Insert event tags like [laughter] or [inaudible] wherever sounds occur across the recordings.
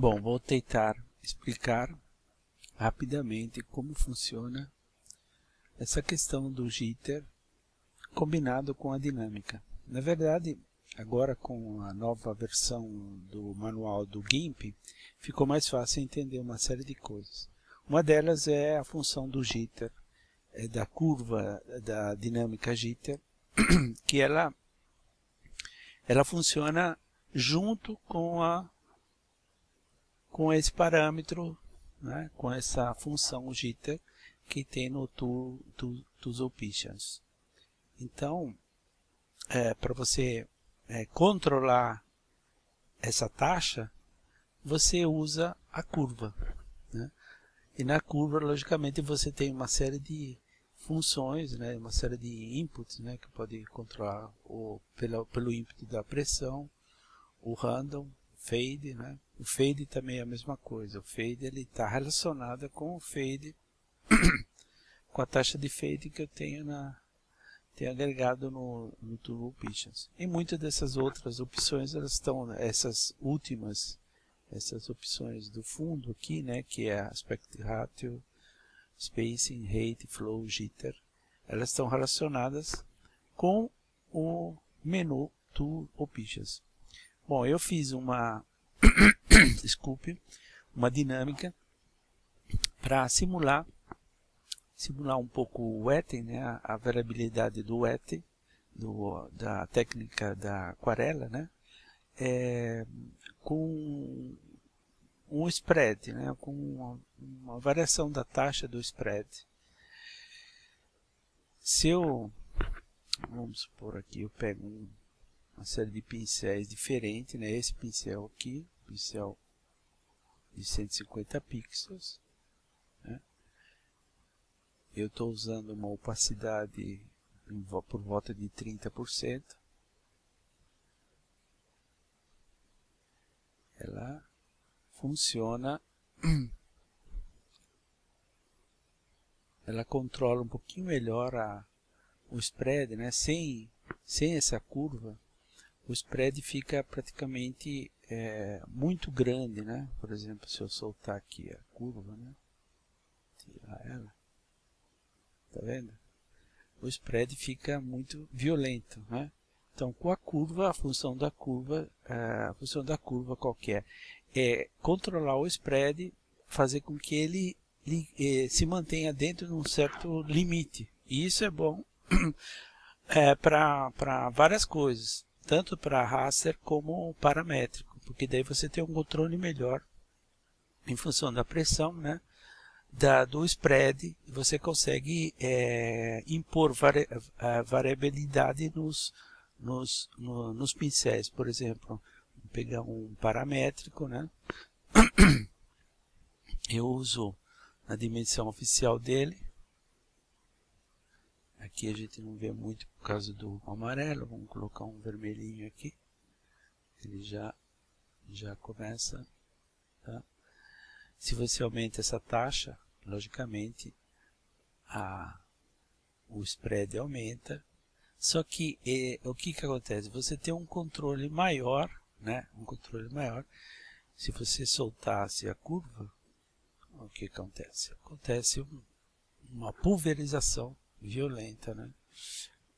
Bom, vou tentar explicar rapidamente como funciona essa questão do jitter combinado com a dinâmica. Na verdade, agora com a nova versão do manual do GIMP, ficou mais fácil entender uma série de coisas. Uma delas é a função do jitter, é da curva da dinâmica jitter, [clears throat] que ela, ela funciona junto com, a, com esse parâmetro, né, com essa função jitter que tem no tool, tool, Tools Options. Então, é, para você é, controlar essa taxa, você usa a curva. Né? E na curva, logicamente, você tem uma série de funções, né? uma série de inputs né? que pode controlar o, pelo, pelo input da pressão, o random, fade. Né? O fade também é a mesma coisa. O fade está relacionado com o fade, [coughs] com a taxa de fade que eu tenho na, tenho agregado no, no Turbo Options. E muitas dessas outras opções, elas estão, essas últimas, essas opções do fundo aqui, né, que é Aspect Ratio, Spacing, Rate, Flow, Jitter, elas estão relacionadas com o menu Tool Options. Bom, eu fiz uma, [coughs] desculpe, uma dinâmica para simular simular um pouco o wetting, né, a, variabilidade do wetting, do, da técnica da aquarela, né, é, com um spread, né, com uma, uma, variação da taxa do spread. Se eu, vamos supor aqui, eu pego um, uma série de pincéis diferentes, né, esse pincel aqui, pincel de 150 pixels, eu estou usando uma opacidade por volta de 30%. Ela funciona, [clears throat] ela controla um pouquinho melhor a, o spread, né? sem, sem essa curva, o spread fica praticamente é, muito grande, né? Por exemplo, se eu soltar aqui a curva, né? tirar ela, Tá vendo? O spread fica muito violento, né? Então, com a curva, a função da curva, a função da curva qualquer é controlar o spread, fazer com que ele, eh, se mantenha dentro de um certo limite. E isso é bom [clears throat] é, para várias coisas, tanto para raster como paramétrico, porque daí você tem um controle melhor em função da pressão, né? da, do spread, você consegue é, impor vari, variabilidade nos, nos, no, nos pincéis. Por exemplo, vou pegar um paramétrico, né? [coughs] eu uso a dimensão oficial dele. Aqui a gente não vê muito por causa do amarelo, vamos colocar um vermelhinho aqui. Ele já, já começa, tá? Se você aumenta essa taxa, logicamente a, o spread aumenta. Só que e, o que, que acontece? Você tem um controle maior, né? um controle maior. Se você soltasse a curva, o que acontece? Acontece um, uma pulverização violenta, né?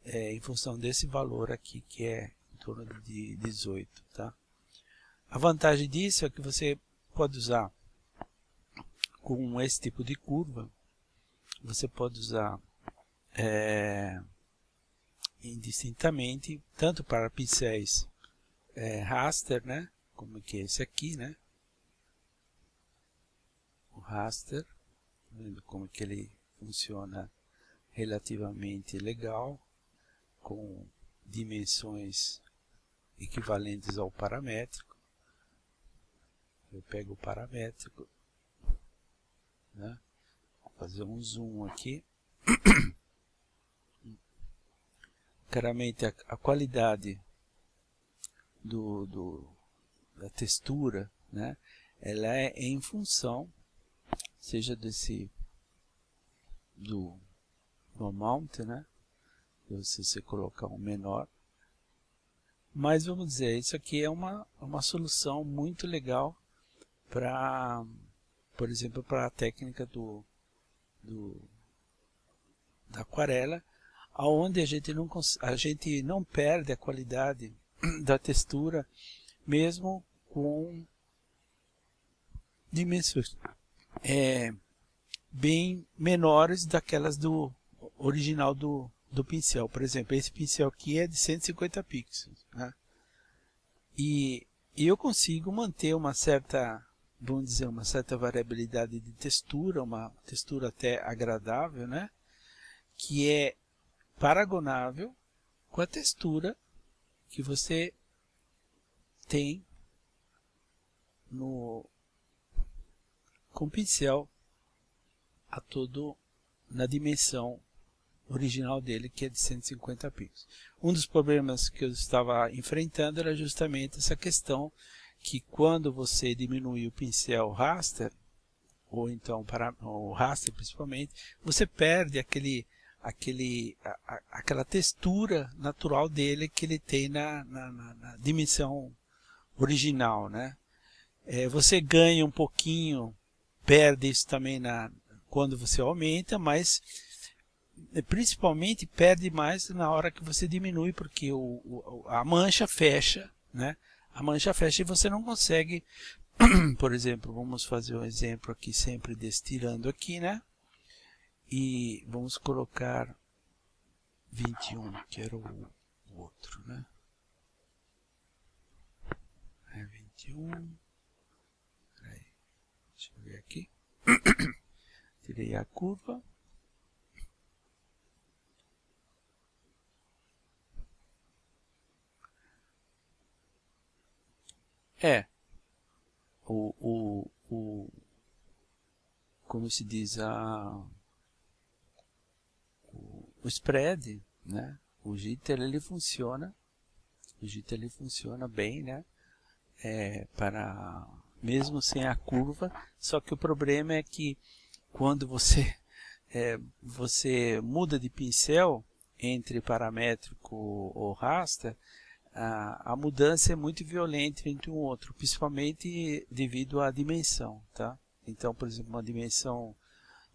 É, em função desse valor aqui, que é em torno de 18. Tá? A vantagem disso é que você pode usar com esse tipo de curva, você pode usar é, indistintamente, tanto para pincéis é, raster, né, como que é esse aqui, né, o raster, vendo como que ele funciona relativamente legal, com dimensões equivalentes ao paramétrico. Eu pego o paramétrico né? Vou fazer um zoom aqui. [coughs] Claramente a, a qualidade do, do, da textura, né? ela é em função, seja desse do, do amount, né? se você colocar um menor. Mas vamos dizer, isso aqui é uma, uma solução muito legal para, por exemplo, para a técnica do, do, da aquarela, aonde a gente não a gente não perde a qualidade [clears throat] da textura mesmo com dimensões é, bem menores daquelas do original do, do pincel. Por exemplo, esse pincel aqui é de 150 pixels. Né? E, e eu consigo manter uma certa, vamos dizer, uma certa variabilidade de textura, uma textura até agradável, né? que é paragonável com a textura que você tem no com pincel a todo na dimensão original dele, que é de 150 pixels. Um dos problemas que eu estava enfrentando era justamente essa questão que quando você diminui o pincel raster, ou então para o raster principalmente, você perde aquele, aquele, a, a, aquela textura natural dele que ele tem na, na, na, na dimensão original. Né? É, você ganha um pouquinho, perde isso também na, quando você aumenta, mas principalmente perde mais na hora que você diminui, porque o, o, a mancha fecha, né? A mancha fecha e você não consegue, [clears throat] por exemplo, vamos fazer um exemplo aqui sempre desse tirando aqui, né? E vamos colocar 21, que era o, o outro, né? É 21. Peraí, deixa eu ver aqui. [clears throat] Tirei a curva. É. O, o, o como se diz a o, spread, né? O jitter ele funciona, o jitter ele funciona bem, né? É, para mesmo sem a curva, só que o problema é que quando você [laughs] é, você muda de pincel entre paramétrico ou raster, a, a mudança é muito violenta entre um outro, principalmente devido à dimensão, tá? Então, por exemplo, uma dimensão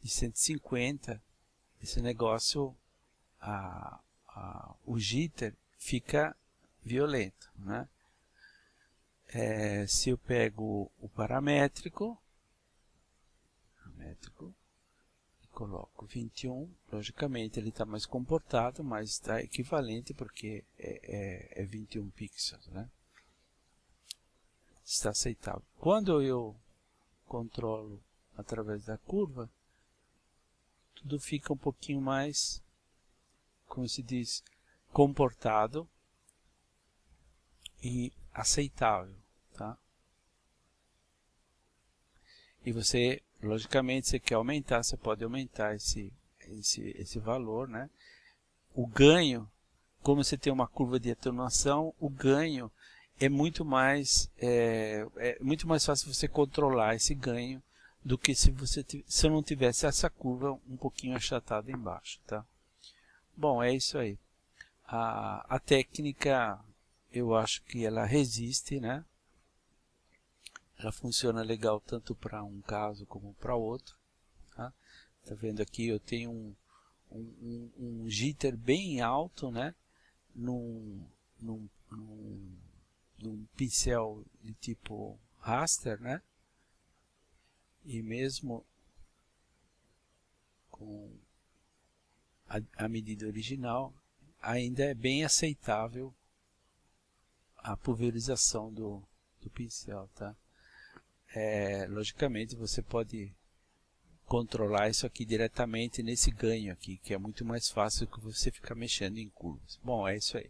de 150, esse negócio, a, a, o jitter fica violento, né? É, se eu pego o paramétrico, paramétrico coloco 21, logicamente ele está mais comportado, mas está equivalente porque é, é, é 21 pixels, né? Está aceitável. Quando eu controlo através da curva, tudo fica um pouquinho mais, como se diz, comportado e aceitável, tá? E você, logicamente, você quer aumentar, você pode aumentar esse, esse, esse valor, né? O ganho, como você tem uma curva de atenuação, o ganho é muito mais é, é muito mais fácil você controlar esse ganho do que se você se eu não tivesse essa curva um pouquinho achatada embaixo, tá? Bom, é isso aí. A, a técnica eu acho que ela resiste, né? Ela funciona legal tanto para um caso como para outro. Tá? tá vendo aqui eu tenho um, um, um, jitter bem alto, né? Num, num, num, num pincel de tipo raster, né? E mesmo com a, a medida original, ainda é bem aceitável a pulverização do, do pincel, tá? É, logicamente você pode controlar isso aqui diretamente nesse ganho aqui, que é muito mais fácil que você ficar mexendo em curvas. Bom, é isso aí.